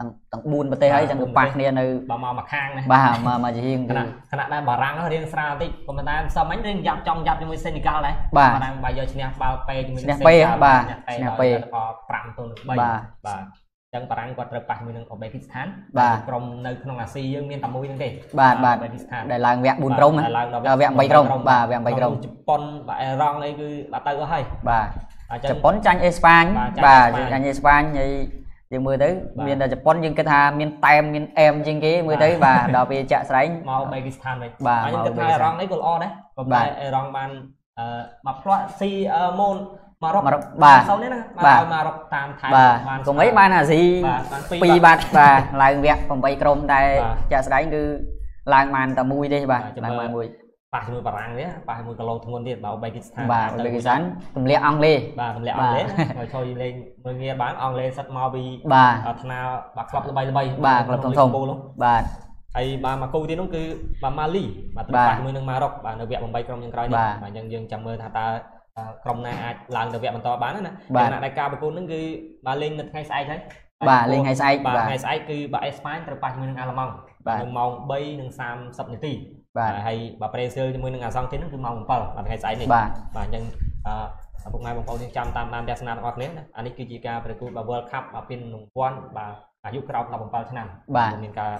ទាំងទាំង4ប្រទេសហើយចឹងគឺប៉ះគ្នានៅបាទមកមកខាងណាបាទមកមកជារៀងគណៈគណៈដែរបារាំងរៀងស្រាលបន្តិចប៉ុន្តែសំអញរៀងយ៉ាប់ចង់យ៉ាប់ជាមួយសេនីហ្កាល់ដែរបារាំងបាទយកឈ្នះបាល់ពេជាមួយឈ្នះពេបាទឈ្នះពេ5ទល់3បាទបាទ ចឹងបារាំងគាត់ត្រូវប៉ះជាមួយនឹងអូបេគីស្ថានក្រុមនៅក្នុងអាស៊ីយើងមានតែមួយហ្នឹងទេបាទបាទអូបេគីស្ថានដែលឡើងវគ្គ4ក្រុមឡើងដល់វគ្គ8ក្រុមបាទវគ្គ8ក្រុមជប៉ុនបាទអេរ៉ង់អីគឺបាត់ទៅអស់ហើយបាទជប៉ុនចាញ់អេស្ប៉ាញបាទចាញ់អេស្ប៉ាញហើយយើងមើលទៅមានតែជប៉ុនយើងគិតថាមានតែមមានអែមជាងគេមើលទៅបាទដល់ពេលចាក់ស្រែងមកបេគីស្ថានវិញបាទខ្ញុំគិតថាអេរ៉ង់នេះក៏ល្អដែរក៏បែអេរ៉ង់បានអឺមកផ្លាក់ស៊ីម៉ូន ម៉ារុកបាទសូននេះណាបាទឲ្យម៉ារុកតាមថៃបានកុំអីបានអាស៊ី2បាត់បាទឡើងវគ្គ8ក្រុមតែចាក់ស្ដែងគឺឡើងបានតែមួយទេបាទឡើងបានមួយប៉ះជាមួយបារាំងនេះប៉ះជាមួយគីឡូធ្ងន់ទៀតបើបែគីស្ថានបាទបែគីស្ថានទម្លាក់អង់គ្លេសបាទទម្លាក់អង់គ្លេសហើយចូលលេងមើលងារបានអង់គ្លេសសិតមកពីបាទថ្នាបាទក្លឹបល្បីល្បីបាទក្លឹបធំធំបាទហើយបាទមកគូទៀតនោះគឺបាទម៉ាលីបាទទៅប៉ះជាមួយនឹងម៉ារុកបាទនៅវគ្គ8ក្រុមចុងក្រោយនេះបាទអញ្ចឹងយើងចាំមើលថាតើ ក្រុមណាអាចឡើងទៅវគ្គបន្តបានណាគណៈដែលការប្រកួតហ្នឹងគឺបាទលេងនៅថ្ងៃស្អែកហើយបាទលេងថ្ងៃស្អែកបាទថ្ងៃស្អែកគឺបាទអេស្ប៉ាញត្រូវប៉ះជាមួយនឹងអាល្លឺម៉ង់នៅម៉ោង3:30នាទីបាទហើយបាទប្រេស៊ីលជាមួយនឹងអាសង់ទីនហ្នឹងគឺម៉ោង7បាទថ្ងៃស្អែកនេះបាទបាទអញ្ចឹងអឺពុកម៉ែបងប្អូនយើងចាំតាមតាមទស្សនារបស់គ្នាណាអានេះគឺជាការប្រកួតបាទ World Cup បាទពានរង្វាន់បាទអាយុក្រោម17ឆ្នាំមានការ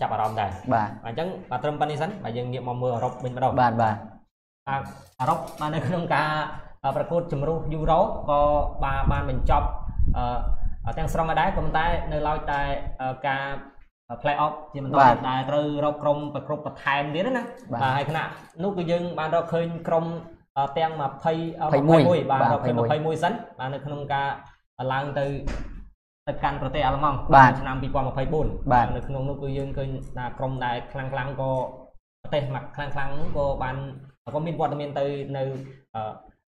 ចាប់អារម្មណ៍ដែរបាទអញ្ចឹងបាទត្រឹមប៉ុណ្្នេះសិនបាទយើងងាកមកមើលអឺរ៉ុបវិញម្ដងបាទបាទ អឺរ៉ុបបាននៅក្នុងការប្រកួតជំរុះយូរ៉ូក៏បានបានបញ្ចប់អឺទាំងស្រុងដែរប៉ុន្តែនៅឡើយតែការ play off ជាបន្តដែលត្រូវរកក្រុមប្រគ្រប់បន្ថែមទៀតណាបាទហើយគណៈនោះគឺយើងបានរកឃើញក្រុមទាំង20 21បាទរកឃើញ21សិនបាទនៅក្នុងការឡើងទៅទៅកាន់ប្រទេសអាល្លឺម៉ង់ឆ្នាំ2024បាទនៅក្នុងនោះគឺយើងឃើញថាក្រុមដែលខ្លាំងខ្លាំងក៏ប្រទេសមកខ្លាំងខ្លាំងនោះក៏បាន ក៏មានវត្តមានទៅនៅ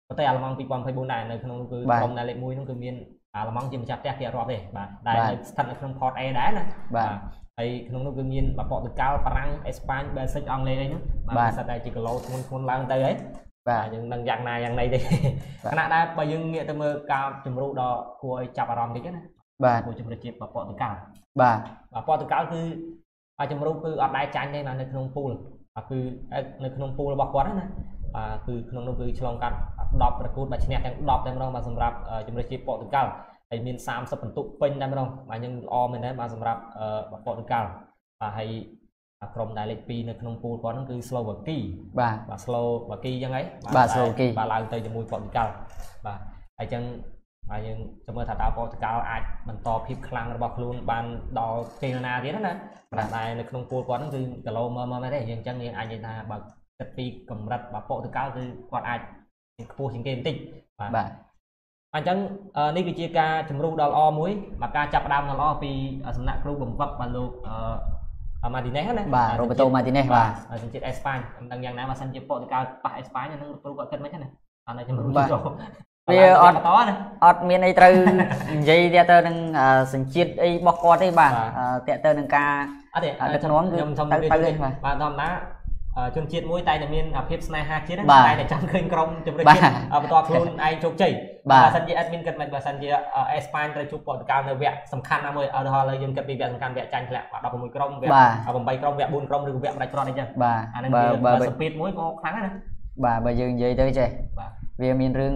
ប្រទេសអាល្លឺម៉ង់2024ដែរនៅក្នុងនោះគឺក្រុមដែលលេខ1នោះគឺមានអាល្លឺម៉ង់ជាម្ចាស់ផ្ទះគេអត់រាប់ទេបាទដែលស្ថិតនៅក្នុង port A ដែរណាបាទហើយក្នុងនោះគឺមានបាប៉តកាល់បារាំងអេស្ប៉ាញបែលសិចអង់គ្លេសអីហ្នឹងបាទសិតតែជាគីឡូធ្ងន់ធ្ងន់ឡើងទៅហើយបាទយើងនឹងយ៉ាងណាយ៉ាងណីទេខណៈដែរបើយើងងាកទៅមើលការជំរុះដល់គួរឲ្យចាប់អារម្មណ៍តិចណាបាទគួរជំរុះជាបាប៉តកាល់បាទបាប៉តកាល់គឺអាជំរុះគឺអត់ដែរចាញ់ទេបាទនៅក្នុងពូល បាទគឺនៅក្នុងពូលរបស់គាត់ណាបាទគឺក្នុងនោះគឺឆ្លងកាត់10ប្រកួតបាទឈ្នះទាំង10តែម្ដងបាទសម្រាប់ជំរុះជាប៉តកាល់ហើយមាន30បន្ទុកពេញតែម្ដងបាទយើងល្អមែនទេបាទសម្រាប់ប៉ូទុយហ្គាល់បាទហើយក្រុមដែលលេខ2នៅក្នុងពូលគាត់ហ្នឹងគឺស្លូវ៉ាគីបាទបាទស្លូវ៉ាគីអញ្ចឹងហីបាទស្លូវ៉ាគីបាទឡើងទៅជាមួយប៉ូទុយហ្គាល់បាទហើយអញ្ចឹង ហើយយើងចាំមើលថាតើប៉ូទុយហ្គាល់អាចបន្តភាពខ្លាំងរបស់ខ្លួនបានដល់ពេលណាទៀតណាបាទតែនៅក្នុងពូលគាត់ហ្នឹងគឺគីឡូមើលមើលមែនទេយើងអញ្ចឹងយើងអាចនិយាយថាបើគិតពីកម្រិតរបស់ប៉ូទុយហ្គាល់គឺគាត់អាចខ្ពស់ជាងគេបន្តិចបាទអញ្ចឹងនេះគឺជាការជំរុះដ៏ល្អមួយមកការចាប់ផ្ដើមដ៏ល្អពីសំណាក់គ្រូបំផឹកបាទលោកអឺម៉ាទីណេសណាបាទរ៉ូបេតូម៉ាទីណេសបាទសញ្ជាតិអេស្ប៉ាញមិនដឹងយ៉ាងណាបើសិនជាប៉ូទុយហ្គាល់ប៉ះអេស្ប៉ាញហ្នឹងគ្រូគាត់គិតមិនហ្នឹងណាអត់ជំរុះបាទ វាអត់អត់មានអីត្រូវនិយាយទៅនឹងសញ្ជាតិអីរបស់គាត់ទេបាទតើទៅនឹងការអត់ទេដឹកនាំគឺទៅទៅបាទធម្មតាជនជាតិមួយតែតែមានភាពស្នេហាជាតិតែតែចង់ឃើញក្រុមជម្រើសជាតិបន្តខ្លួនឯងជោគជ័យបើសិនជាអេដមីនគិតមិនបើសិនជាអេស្ប៉ាញត្រូវជួបប៉ូទុយហ្គាល់នៅវគ្គសំខាន់ណាមួយឧទាហរណ៍លើយើងគិតពីវគ្គសំខាន់វគ្គចាញ់ធ្លាក់16ក្រុមវគ្គ8ក្រុមវគ្គ4ក្រុមឬវគ្គម្ដេចគ្រាន់អីចឹងអានឹងវាស្ពីតមួយក៏ខ្លាំងដែរណាបាទបើយើងនិយាយទៅចេះ វាមានរឿង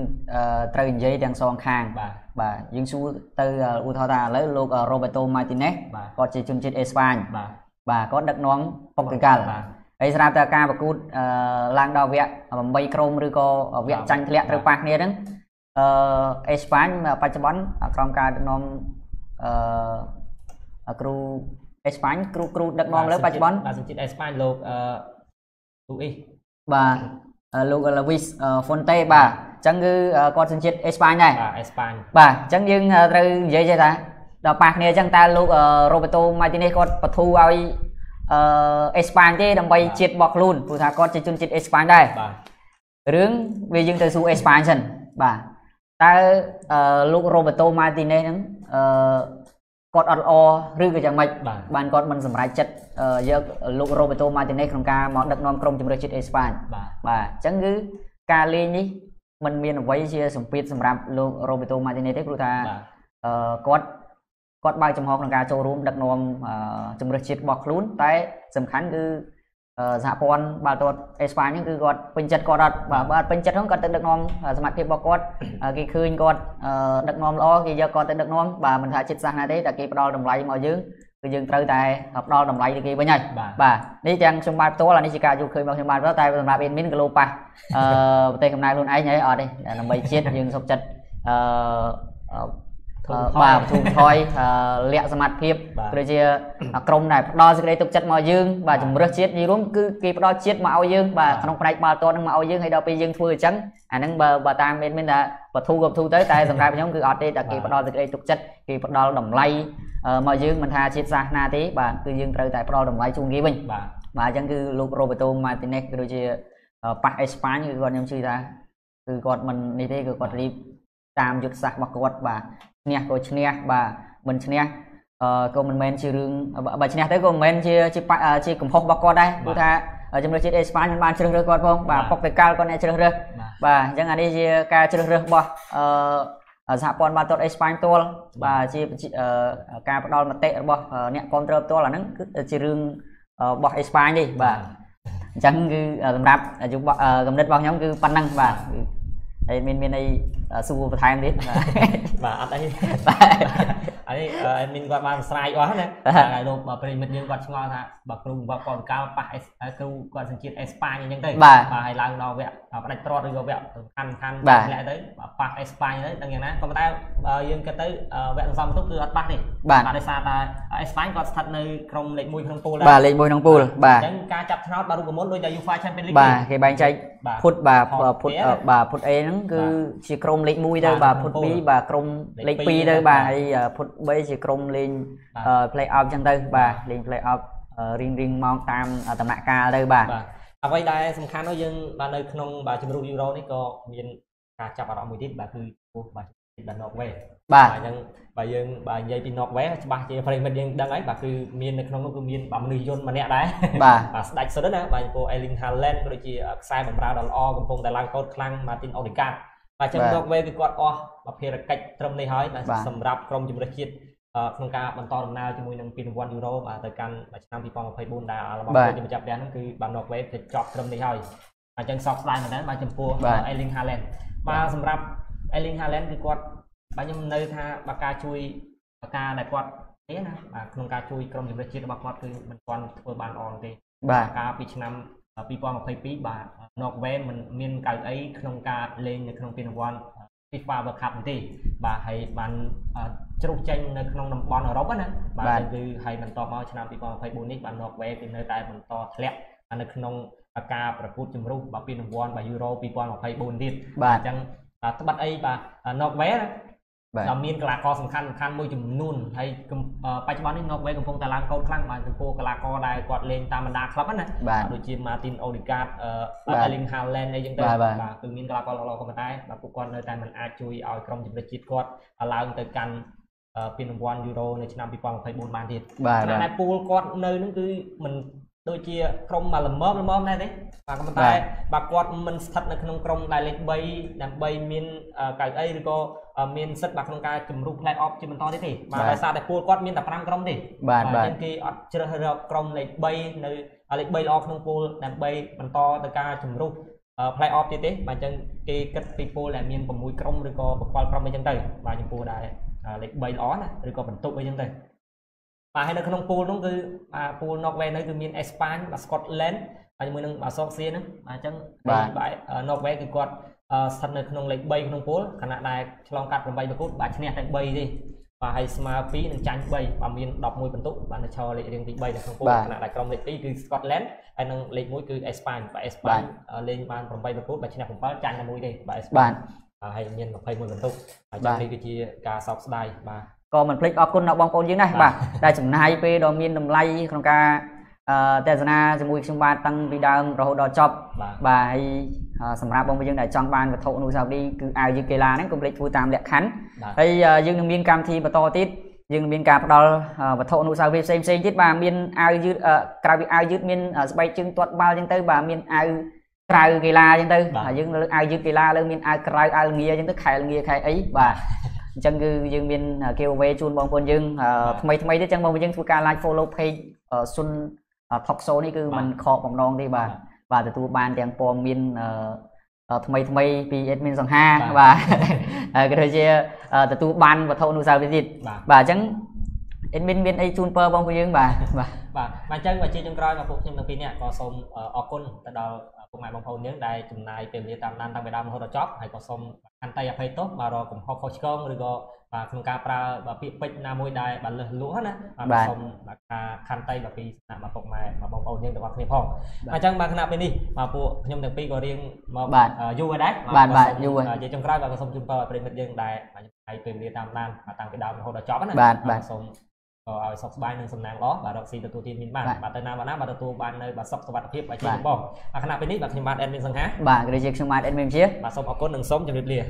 ត្រូវនិយាយទាំងសងខាងបាទបាទយើងសួរទៅឧទាហរណ៍ថាឥឡូវលោក Roberto Martinez គាត់ជាជនជាតិអេស្ប៉ាញបាទបាទគាត់ដឹកនាំប៉ុកទីកាល់បាទហើយស្រាប់តែការប្រកួតឡើងដល់វគ្គ8ក្រុមឬក៏វគ្គចាញ់ធ្លាក់ត្រូវប៉ះគ្នាហ្នឹងអឺអេស្ប៉ាញបច្ចុប្បន្នក្រុមការដឹកនាំអឺគ្រូអេស្ប៉ាញគ្រូគ្រូដឹកនាំលើបច្ចុប្បន្នបាទសញ្ជាតិអេស្ប៉ាញលោកអឺលូអ៊ីសបាទ លោកឡាវីសហ្វុនតេបាទអញ្ចឹងគឺគាត់សញ្ជាតិអេស្ប៉ាញដែរបាទអេស្ប៉ាញបាទអញ្ចឹងយើងត្រូវនិយាយថាដល់ប៉ះគ្នាអញ្ចឹងតើលោករ៉ូបេតូម៉ាទីនេសគាត់បធូរឲ្យអឺអេស្ប៉ាញទេដើម្បីជាតិរបស់ខ្លួនព្រោះថាគាត់ជាជនជាតិអេស្ប៉ាញដែរបាទរឿងវាយើងទៅសួរអេស្ប៉ាញសិនបាទតើអឺលោករ៉ូបេតូម៉ាទីនេសហ្នឹងអឺ គាត់អត់ល្អឬក៏យ៉ាងម៉េចបានគាត់មិនសម្រេចចិត្តយកលោករ៉ូបេតូម៉ាទីនេសក្នុងការមកដឹកនាំក្រុមជម្រើសជាតិអេស្ប៉ាញបាទបាទអញ្ចឹងគឺការលេងនេះมันមានអ្វីជាសម្ពាធសម្រាប់លោករ៉ូបេតូម៉ាទីនេសទេព្រោះថាអឺគាត់គាត់បើកចំហក្នុងការចូលរួមដឹកនាំជំរឿសជាតិរបស់ខ្លួនតែសំខាន់គឺ សហព័ន្ធបាល់ទាត់អេស្ប៉ាញហ្នឹងគឺគាត់ពេញចិត្តគាត់អត់បាទបើអត់ពេញចិត្តហ្នឹងគាត់ទៅដឹកនាំសមត្ថភាពរបស់គាត់គេឃើញគាត់ដឹកនាំល្អគេយកគាត់ទៅដឹកនាំបាទមិនថាចិត្តសាសណាទេតែគេផ្ដល់តម្លៃមកយើងគឺយើងត្រូវតែផ្ដល់តម្លៃទៅគេវិញហើយបាទនេះទាំងខ្ញុំបាទផ្ទាល់អានេះជាការយល់ឃើញរបស់ខ្ញុំបាទផ្ទាល់តែសម្រាប់ admin ក៏លោប៉ះអឺប្រទេសកំណើតខ្លួនឯងហើយអត់ទេដើម្បីជាតិយើងសុខចិត្តអឺ បាទធូរថយលក្ខសមត្ថភាពដូចជាក្រុមដែលផ្ដល់សេចក្តីទុកចិត្តមកយើងបាទជំរឹះជាតិនិយាយរួមគឺគេផ្ដល់ជាតិមកឲ្យយើងបាទក្នុងផ្នែកបាល់ទាត់នឹងមកឲ្យយើងហើយដល់ពេលយើងធ្វើអញ្ចឹងអាហ្នឹងបើបើតាមមានមានថាបធូក៏បធូទៅតែសម្រាប់ខ្ញុំគឺអត់ទេតែគេផ្ដល់សេចក្តីទុកចិត្តគេផ្ដល់តម្លៃមកយើងមិនថាជាតិសាសនាទេបាទគឺយើងត្រូវតែផ្ដល់តម្លៃជូនគេវិញបាទបាទអញ្ចឹងគឺលោករ៉ូបេតូម៉ាទីណេសក៏ដូចជាប៉ះអេស្ប៉ាញគឺគាត់ខ្ញុំជឿថាគឺគាត់មិននេះទេគឺគាត់រៀបតាមយុទ្ធសាស្ត្ររបស់គាត់បាទ ឈ្នះក៏ឈ្នះបាទមិនឈ្នះអឺក៏មិនមែនជារឿងបើឈ្នះទៅក៏មិនមែនជាជាជាកំហុសរបស់គាត់ដែរព្រោះថាជំនឿជាតិអេស្ប៉ាញមិនបានជ្រើសរើសគាត់ផងបាទប៉ុកតេកាល់គាត់អ្នកជ្រើសរើសបាទអញ្ចឹងអានេះជាការជ្រើសរើសរបស់អឺសហព័ន្ធបាល់ទាត់អេស្ប៉ាញផ្ទាល់បាទជាការផ្ដល់មតិរបស់អ្នកគ្រប់គ្រងផ្ទាល់អាហ្នឹងគឺជារឿងរបស់អេស្ប៉ាញទេបាទអញ្ចឹងគឺសម្រាប់អាយុកំណត់របស់ខ្ញុំគឺប៉ុណ្ណឹងបាទហើយមានមានអី សួរបន្ថែមទៀតបាទអត់អីអានេះមានគាត់បានស្រាយអស់ណាហើយលោកប្រិមិត្តយើងគាត់ឆ្ងល់ថាបើគ្រូបង្វឹកគាត់កាលប៉ះគ្រូគាត់សញ្ជាតិអេស្ប៉ាញអញ្ចឹងទៅបាទហើយឡើងដល់វគ្គផ្ដាច់ត្រាត់ឬក៏វគ្គសំខាន់សំខាន់ធ្លាក់ទៅប៉ះអេស្ប៉ាញទៅដឹងយ៉ាងណាក៏ប៉ុន្តែបើយើងគិតទៅវគ្គសន្សំទុកគឺអត់ប៉ះទេបាទដោយសារតែអេស្ប៉ាញគាត់ស្ថិតនៅក្រុមលេខ1ក្នុងពូលបាទលេខ1ក្នុងពូលបាទអញ្ចឹងការចាប់ឆ្នោតបើរូបមន្តដូចតែ UEFA Champions League បាទគេបែងចែកភុតបាទភុតបាទភុត A ហ្នឹងគឺជាក្រុមលេខ1ទៅបាទភុត2បាទក្រុមលេខ2ទៅបាទហើយភុត3ជាក្រុមលេង play off អញ្ចឹងទៅបាទលេង play off រៀងរៀងមកតាមដំណាក់កាលទៅបាទអ្វីដែលសំខាន់នោះយើងបាទនៅក្នុងបាទជំរុំយូរ៉ូនេះក៏មានការចាប់អារម្មណ៍មួយទៀតបាទគឺពោះបាទបាទ Norway បាទអញ្ចឹងបើយើងបើនិយាយពី Norway ច្បាស់ជាប្រិមិត្តយើងដឹងហើយបាទគឺមាននៅក្នុងនោះគឺមានបាទមនុស្សយន្តម្នាក់ដែរបាទបាទស្ដេចសុទ្ធណាបាទពោះ Erling Haaland ក៏ដូចជាខ្សែបម្រើដ៏ល្អកំពុងតែឡើងកោតខ្លាំង Martin Odegaard បាទចឹង Norway គឺគាត់អស់ភារកិច្ចត្រឹមនេះហើយបាទសម្រាប់ក្រុមជម្រើសជាតិក្នុងការបន្តដំណើរជាមួយនឹងពានរង្វាន់យូរ៉ូបាទទៅកាន់ឆ្នាំ2024ដែលរបស់គាត់ជាម្ចាស់ផ្ទះហ្នឹងគឺបាន Norway ទៅចប់ត្រឹមនេះហើយអញ្ចឹងសោកស្ដាយមែនតើបាទចំពោះ Erling Haaland បាទសម្រាប់ Erling Haaland គឺគាត់បាទខ្ញុំនៅថាបើការជួយការដែលគាត់ទេណាបាទក្នុងការជួយក្រុមជម្រើសជាតិរបស់គាត់គឺមិនទាន់ធ្វើបានល្អទេបាទការពីឆ្នាំ 2022បាទ Norway មិនមានកៅអីក្នុងការលេងនៅក្នុងពានរង្វាន់ FIFA World Cup ទេបាទហើយបានជ្រុះចេញនៅក្នុងតំបន់អឺរ៉ុបណាបាទគឺហើយបន្តមកឆ្នាំ2024នេះបាទ Norway គឺនៅតែបន្តធ្លាក់នៅក្នុងការប្រកួតជំរុះបាទពានរង្វាន់បាទ Euro 2024ទៀតបាទអញ្ចឹងបាទត្បិតអីបាទ Norway ដែលមានកីឡាករសំខាន់សំខាន់មួយចំនួនហើយបច្ចុប្បន្ននេះ Norway កំពុងតែឡើងកោតខ្លាំងបាទចំពោះកីឡាករដែលគាត់លេងតាមបណ្ដាក្លឹបណាដូចជា Martin Odegaard Erling Haaland អីចឹងទៅបាទគឺមានកីឡាករល្អៗក៏ប៉ុន្តែបាទពួកគាត់នៅតែមិនអាចជួយឲ្យក្រុមជម្រើសជាតិគាត់ឡើងទៅកាន់ពានរង្វាន់ Euro នៅឆ្នាំ2024បានទៀតបាទតែពូលគាត់នៅនឹងគឺមិនដូចជាក្រុមមកល្មមល្មមដែរទេបាទក៏ប៉ុន្តែបាទគាត់មិនស្ថិតនៅក្នុងក្រុមដែលលេខ3ដើម្បីមានកៅអីឬក៏ មានសិទ្ធិបាទក្នុងការជំរុះ play off ជាបន្តទៀតទេបាទដោយសារតែពូលគាត់មានតែ5ក្រុមទេបាទអញ្ចឹងគេអត់ជ្រើសរើសក្រុមលេខ3នៅលេខ3ល្អក្នុងពូលដើម្បីបន្តទៅការជំរុះ play off ទៀតទេបាទអញ្ចឹងគេគិតពីពូលដែលមាន6ក្រុមឬក៏បកលក្រុមអីចឹងទៅបាទចំពោះដែលលេខ3ល្អណាឬក៏បន្ទុកអីចឹងទៅបាទហើយនៅក្នុងពូលនោះគឺបាទពូល Norway នៅគឺមានអេស្ប៉ាញបាទ Scotland ហើយជាមួយនឹងបាទសូកសៀហ្នឹងបាទអញ្ចឹងបាទ Norway គឺគាត់ ស្ថិតនៅក្នុងលេខ3ក្នុងពូលខណៈដែលឆ្លងកាត់8ប្រកួតបាទឈ្នះតែ3ទេបាទហើយស្មើ2និងចាញ់3បាទមាន11បន្ទុកបាទនៅឈរលេខរៀងទី3នៅក្នុងពូលខណៈដែលក្រុមលេខ2គឺ Scotland ហើយនឹងលេខ1គឺអេស្ប៉ាញបាទអេស្ប៉ាញលេងបាន8ប្រកួតបាទឈ្នះ7ចាញ់តែ1ទេបាទអេស្ប៉ាញហើយមាន21បន្ទុកហើយនេះគឺជាការសោកស្ដាយបាទក៏មិនភ្លេចអរគុណដល់បងប្អូនយើងដែរបាទដែលចំណាយពេលដ៏មានតម្លៃក្នុងការអឺទេសនាជាមួយខ្ញុំបាទតាំងពីដើមរហូតដល់ចប់បាទហើយ សម្រាប់បងប្អូនយើងដែលចង់បានវត្ថុអនុស្សាវរីយ៍គឺអាវយឺកីឡាហ្នឹងកុំភ្លេចធ្វើតាមលក្ខខណ្ឌហើយយើងនឹងមានកម្មវិធីបន្តទៀតយើងមានការផ្ដល់វត្ថុអនុស្សាវរីយ៍ផ្សេងផ្សេងទៀតបាទមានអាវយឺតក្រៅពីអាវយឺតមានស្បែកជើងទាត់បាល់អញ្ចឹងទៅបាទមានអាវក្រៅកីឡាអញ្ចឹងទៅហើយយើងលើអាវយឺតកីឡាលើមានអាវក្រៅអាវល្ងាអញ្ចឹងទៅខែល្ងាខែអីបាទអញ្ចឹងគឺយើងមាន giveaway ជូនបងប្អូនយើងថ្មីថ្មីទៀតចឹងបងប្អូនយើងធ្វើការ like follow page សុន talk show នេះគឺมันខកបំណងទេបាទ បាទទទួលបានទាំងព័ត៌មានអឺថ្មីថ្មីពី admin សង្ហាបាទក៏ដូចជាទទួលបានវត្ថុអនុស្សាវរីយ៍ទៀតបាទអញ្ចឹង admin មានអីជូនពរបងប្អូនយើងបាទបាទបាទអញ្ចឹងបើជាចុងក្រោយមកពួកខ្ញុំទាំងពីរនាក់ក៏សូមអរគុណទៅដល់ពុកម៉ែបងប្អូនយើងដែលចំណាយពេលវេលាតាមដានតាំងពីដើមរហូតដល់ចប់ហើយក៏សូមខន្តីអភ័យទោសបាទរកកំហុសខុសឆ្គងឬក៏បាទក្នុងការប្រើពាក្យពេចន៍ណាមួយដែលបាទលឹះលក់ណាបាទសូមបាទថាខន្តីបាទពីស្នាក់បាទពុកម៉ែបាទបងប្អូនយើងទាំងអស់គ្នាផងអញ្ចឹងបាទគណៈពេលនេះបាទពួកខ្ញុំទាំងពីរក៏រៀងមកយូរហើយដែរបាទបាទយូរនិយាយចុងក្រោយបាទក៏សូមជូនពរប្រិមិត្តយើងដែលបាទហើយពេលវេលាតាមដានតាំងពីដើមរហូតដល់ចប់ណាបាទបាទសូម ក៏ឲ្យសុខសប្បាយនិងសំណាងល្អបាទរកស៊ីទទួលទានមានបានបាទទៅណាមកណាបាទទទួលបាននៅបាទសុខសុវត្ថិភាពបាទជាបងបាទខណៈពេលនេះបាទខ្ញុំបាទអេដមីនសង្ហាបាទក៏ជាខ្ញុំបាទអេដមីនជាបាទសូមអរគុណនិងសូមជម្រាបលា